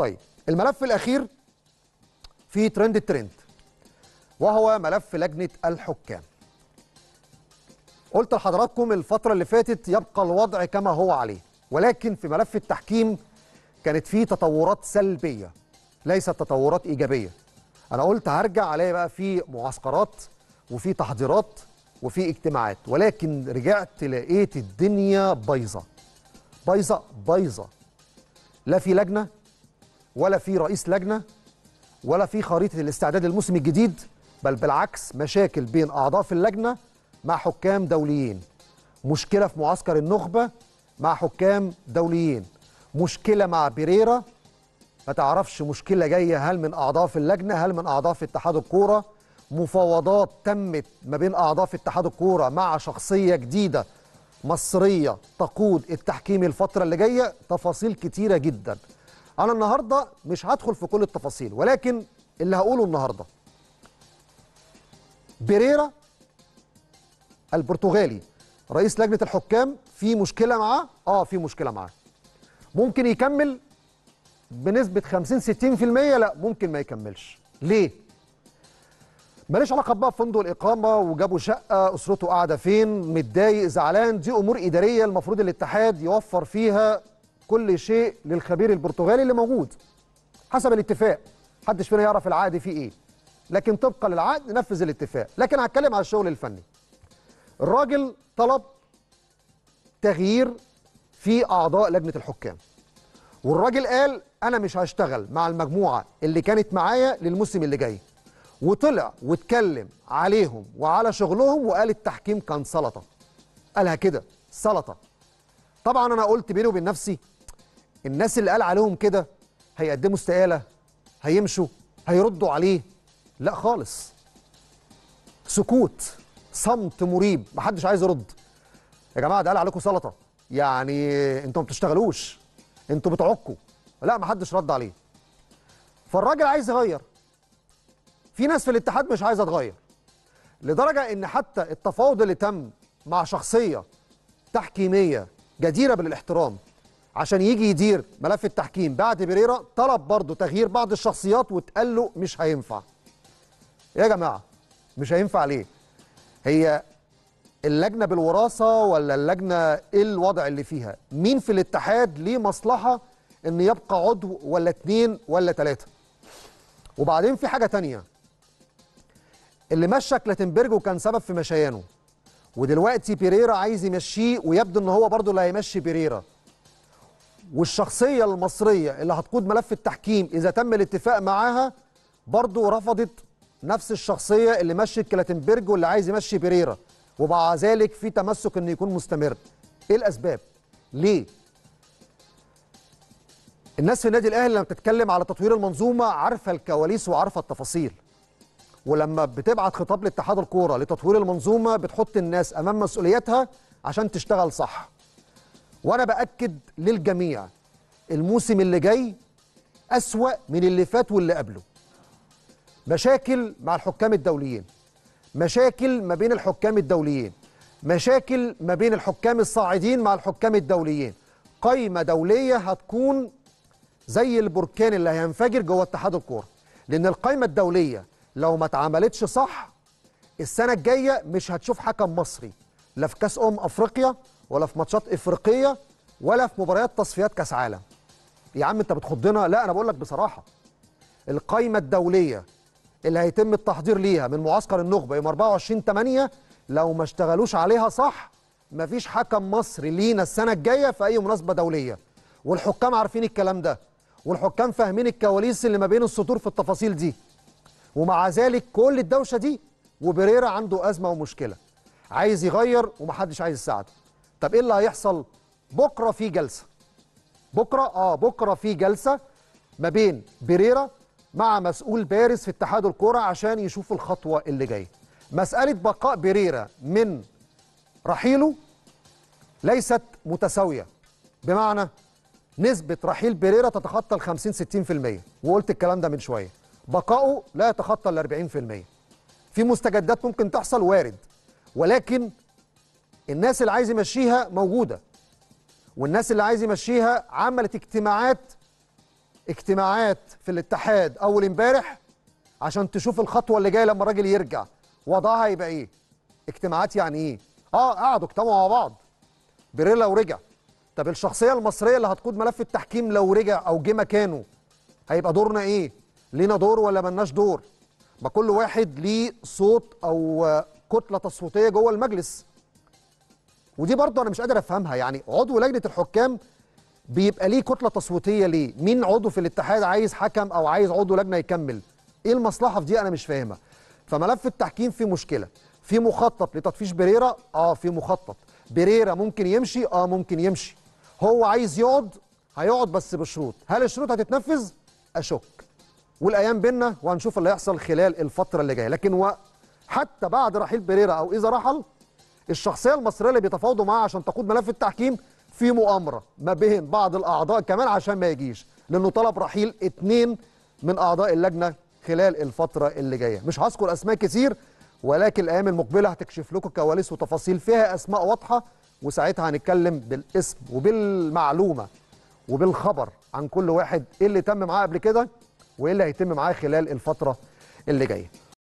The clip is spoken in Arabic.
طيب الملف الأخير في ترند الترند وهو ملف لجنة الحكام. قلت لحضراتكم الفترة اللي فاتت يبقى الوضع كما هو عليه ولكن في ملف التحكيم كانت فيه تطورات سلبية ليست تطورات إيجابية. أنا قلت هرجع عليها بقى في معسكرات وفي تحضيرات وفي اجتماعات ولكن رجعت لقيت الدنيا بايظة. بايظة بايظة. لا في لجنة ولا في رئيس لجنة ولا في خريطة الاستعداد للموسم الجديد بل بالعكس مشاكل بين أعضاء في اللجنة مع حكام دوليين. مشكلة في معسكر النخبة مع حكام دوليين. مشكلة مع بيريرا ما تعرفش مشكلة جاية هل من أعضاء في اللجنة هل من أعضاء في اتحاد الكورة. مفاوضات تمت ما بين أعضاء في اتحاد الكورة مع شخصية جديدة مصرية تقود التحكيم الفترة اللي جاية تفاصيل كتيرة جدا. أنا النهارده مش هدخل في كل التفاصيل ولكن اللي هقوله النهارده. بيريرا البرتغالي رئيس لجنة الحكام في مشكلة معاه؟ آه في مشكلة معاه. ممكن يكمل بنسبة 50 60% لا ممكن ما يكملش. ليه؟ ماليش علاقة بقى بفندق الإقامة وجابوا شقة أسرته قاعدة فين متضايق زعلان دي أمور إدارية المفروض الاتحاد يوفر فيها كل شيء للخبير البرتغالي اللي موجود. حسب الاتفاق. محدش فينا يعرف العقد فيه إيه. لكن طبقا للعقد نفذ الاتفاق. لكن هتكلم على الشغل الفني. الراجل طلب تغيير في أعضاء لجنة الحكام. والراجل قال أنا مش هشتغل مع المجموعة اللي كانت معايا للموسم اللي جاي. وطلع واتكلم عليهم وعلى شغلهم وقال التحكيم كان سلطة. قالها كده سلطة. طبعا أنا قلت بيني وبين نفسي الناس اللي قال عليهم كده هيقدموا استقالة هيمشوا هيردوا عليه. لا خالص. سكوت صمت مريب محدش عايز يرد. يا جماعة ده قال عليكم سلطة. يعني أنتوا ما بتشتغلوش. أنتوا بتعكوا. لا محدش رد عليه. فالراجل عايز يغير. في ناس في الاتحاد مش عايزة تغير. لدرجة إن حتى التفاوض اللي تم مع شخصية تحكيمية جديرة بالاحترام عشان يجي يدير ملف التحكيم. بعد بيريرا طلب برضه تغيير بعض الشخصيات واتقال له مش هينفع. يا جماعة مش هينفع ليه؟ هي اللجنة بالوراثة ولا اللجنة إيه الوضع اللي فيها؟ مين في الاتحاد ليه مصلحة إن يبقى عضو ولا اتنين ولا تلاتة؟ وبعدين في حاجة تانية. اللي مشى كلاتنبرج وكان سبب في مشيانه ودلوقتي بيريرا عايز يمشيه ويبدو إن هو برضه اللي هيمشي بيريرا والشخصية المصرية اللي هتقود ملف التحكيم إذا تم الاتفاق معاها برضه رفضت نفس الشخصية اللي مشت كلاتنبرج واللي عايز يمشي بيريرا. ومع ذلك في تمسك إنه يكون مستمر. إيه الأسباب؟ ليه؟ الناس في النادي الأهلي لما بتتكلم على تطوير المنظومة عارفة الكواليس وعارفة التفاصيل. ولما بتبعت خطاب لاتحاد الكورة لتطوير المنظومة بتحط الناس أمام مسؤولياتها عشان تشتغل صح. وأنا بأكد للجميع الموسم اللي جاي أسوأ من اللي فات واللي قبله. مشاكل مع الحكام الدوليين مشاكل ما بين الحكام الدوليين مشاكل ما بين الحكام الصاعدين مع الحكام الدوليين. قايمة دولية هتكون زي البركان اللي هينفجر جوه اتحاد الكورة لأن القايمة الدولية لو ما اتعملتش صح السنة الجاية مش هتشوف حكم مصري لا في كأس أمم أفريقيا ولا في ماتشات إفريقية ولا في مباريات تصفيات كأس عالم. يا عم أنت بتخضنا؟ لا أنا بقول لك بصراحة. القايمة الدولية اللي هيتم التحضير ليها من معسكر النخبة يوم 24 8 لو ما اشتغلوش عليها صح مفيش حكم مصري لينا السنة الجاية في أي مناسبة دولية. والحكام عارفين الكلام ده. والحكام فاهمين الكواليس اللي ما بين السطور في التفاصيل دي. ومع ذلك كل الدوشة دي وبريرا عنده أزمة ومشكلة. عايز يغير ومحدش عايز يساعده. طب إيه اللي هيحصل؟ بكرة في جلسة. بكرة؟ آه بكرة في جلسة ما بين بريرا مع مسؤول بارز في اتحاد الكورة عشان يشوفوا الخطوة اللي جاية. مسألة بقاء بريرا من رحيله ليست متساوية. بمعنى نسبة رحيل بريرا تتخطى ال 50 60% وقلت الكلام ده من شوية. بقائه لا يتخطى ال 40% في مستجدات ممكن تحصل وارد. ولكن الناس اللي عايز يمشيها موجودة. والناس اللي عايز يمشيها عملت اجتماعات اجتماعات في الاتحاد أول امبارح عشان تشوف الخطوة اللي جاية لما الراجل يرجع. وضعها هيبقى إيه؟ اجتماعات يعني إيه؟ آه قعدوا اجتمعوا مع بعض. بيريرا لو رجع طب الشخصية المصرية اللي هتقود ملف التحكيم لو رجع أو جه مكانه هيبقى دورنا إيه؟ لينا دور ولا ملناش دور؟ ما كل واحد ليه صوت أو كتلة تصويتية جوه المجلس. ودي برضه أنا مش قادر أفهمها. يعني عضو لجنة الحكام بيبقى ليه كتلة تصويتية ليه؟ مين عضو في الاتحاد؟ عايز حكم أو عايز عضو لجنة يكمل؟ إيه المصلحة في دي؟ أنا مش فاهمها. فملف التحكيم فيه مشكلة. في مخطط لتطفيش بريرا آه في مخطط. بريرا ممكن يمشي؟ آه ممكن يمشي. هو عايز يقعد؟ هيقعد بس بشروط. هل الشروط هتتنفذ؟ أشك. والأيام بينا وهنشوف اللي هيحصل خلال الفترة اللي جاية. لكن. حتى بعد رحيل بريرا أو إذا رحل الشخصية المصرية اللي بيتفاوضوا معاها عشان تقود ملف التحكيم في مؤامرة ما بين بعض الأعضاء كمان عشان ما يجيش لأنه طلب رحيل اتنين من أعضاء اللجنة خلال الفترة اللي جاية. مش هذكر أسماء كتير ولكن الأيام المقبلة هتكشف لكم كواليس وتفاصيل فيها أسماء واضحة وساعتها هنتكلم بالاسم وبالمعلومة وبالخبر عن كل واحد إيه اللي تم معاه قبل كده وإيه اللي هيتم معاه خلال الفترة اللي جاية.